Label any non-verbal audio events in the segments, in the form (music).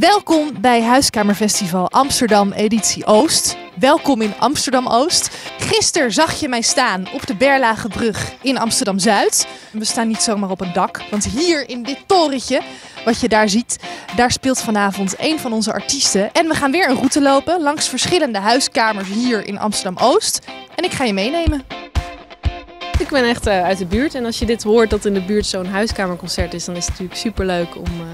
Welkom bij Huiskamerfestival Amsterdam editie Oost. Welkom in Amsterdam Oost. Gisteren zag je mij staan op de Berlage brug in Amsterdam Zuid. We staan niet zomaar op een dak, want hier in dit torentje, wat je daar ziet, daar speelt vanavond een van onze artiesten. En we gaan weer een route lopen langs verschillende huiskamers hier in Amsterdam Oost. En ik ga je meenemen. Ik ben echt uh, uit de buurt en als je dit hoort dat in de buurt zo'n huiskamerconcert is, dan is het natuurlijk super leuk om uh,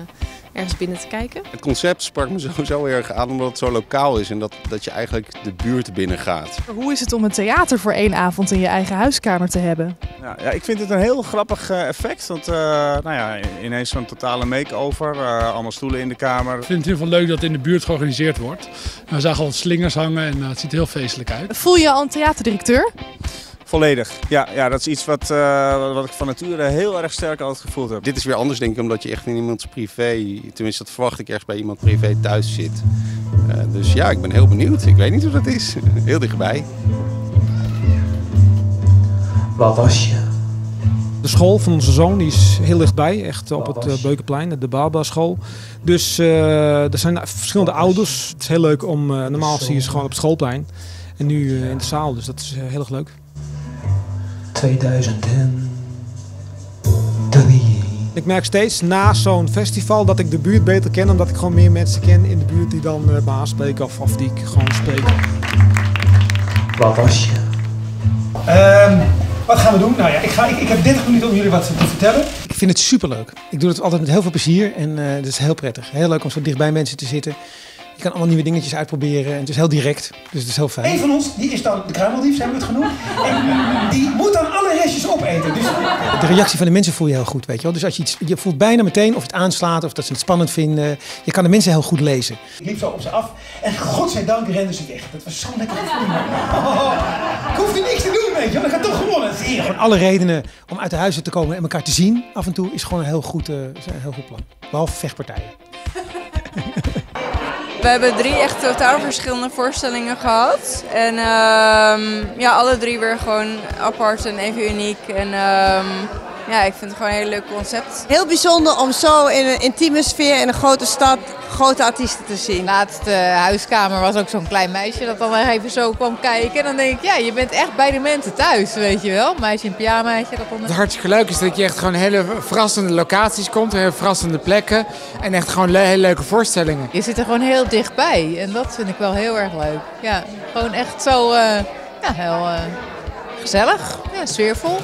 ergens binnen te kijken. Het concept sprak me (laughs) sowieso erg aan omdat het zo lokaal is en dat, dat je eigenlijk de buurt binnen gaat. Hoe is het om een theater voor één avond in je eigen huiskamer te hebben? Ja, ja ik vind het een heel grappig uh, effect. Want nou ja, ineens zo'n totale make-over, allemaal stoelen in de kamer. Ik vind het heel veel leuk dat het in de buurt georganiseerd wordt. We zagen al slingers hangen en het ziet er heel feestelijk uit. Voel je al een theaterdirecteur? Volledig. Ja, ja, dat is iets wat, uh, wat ik van nature heel erg sterk altijd gevoeld heb. Dit is weer anders denk ik omdat je echt in iemands privé, tenminste dat verwacht ik ergens bij iemand privé thuis zit. Uh, dus ja, ik ben heel benieuwd. Ik weet niet hoe dat is. (laughs) Heel dichtbij. Wat was je? De school van onze zoon die is heel dichtbij, echt op het uh, Beukenplein, de Baba school. Dus er zijn verschillende ouders. Het is heel leuk om, normaal zie je ze gewoon op het schoolplein. En nu in de zaal, dus dat is heel erg leuk. 2003. Ik merk steeds na zo'n festival dat ik de buurt beter ken, omdat ik gewoon meer mensen ken in de buurt die dan uh, me aanspreken of, of die ik gewoon spreek. Wat was je? Um, wat gaan we doen? Nou ja, ik, ga, ik, ik heb 30 minuten om jullie wat te vertellen. Ik vind het superleuk. Ik doe het altijd met heel veel plezier en uh, het is heel prettig. Heel leuk om zo dicht bij mensen te zitten. Je kan allemaal nieuwe dingetjes uitproberen en het is heel direct, dus het is heel fijn. Eén van ons, die is dan de kruimeldief, hebben we het genoemd. En die moet dan alle restjes opeten. Dus... De reactie van de mensen voel je heel goed, weet je wel. Dus als je iets, je voelt bijna meteen of het aanslaat of dat ze het spannend vinden. Je kan de mensen heel goed lezen. Ik liep zo op ze af en godzijdank renden ze weg. Dat was zo'n lekker gevoel. Oh, ik hoefde niks te doen, weet je wel. Ik had toch gewonnen. Gewoon alle redenen om uit de huizen te komen en elkaar te zien af en toe is gewoon een heel goed, uh, een heel goed plan. Behalve vechtpartijen. (laughs) We hebben drie echt totaal verschillende voorstellingen gehad. En um, ja, alle drie weer gewoon apart en even uniek. En um, ja, ik vind het gewoon een heel leuk concept. Heel bijzonder om zo in een intieme sfeer in een grote stad grote artiesten te zien. Laatste huiskamer was ook zo'n klein meisje dat dan even zo kwam kijken. En dan denk ik, ja, je bent echt bij de mensen thuis, weet je wel. Meisje in pyjamaatje. Dat Het hartstikke leuk is dat je echt gewoon hele verrassende locaties komt, hele verrassende plekken. En echt gewoon le hele leuke voorstellingen. Je zit er gewoon heel dichtbij en dat vind ik wel heel erg leuk. Ja, gewoon echt zo, uh, ja, heel uh, gezellig, ja, sfeervol.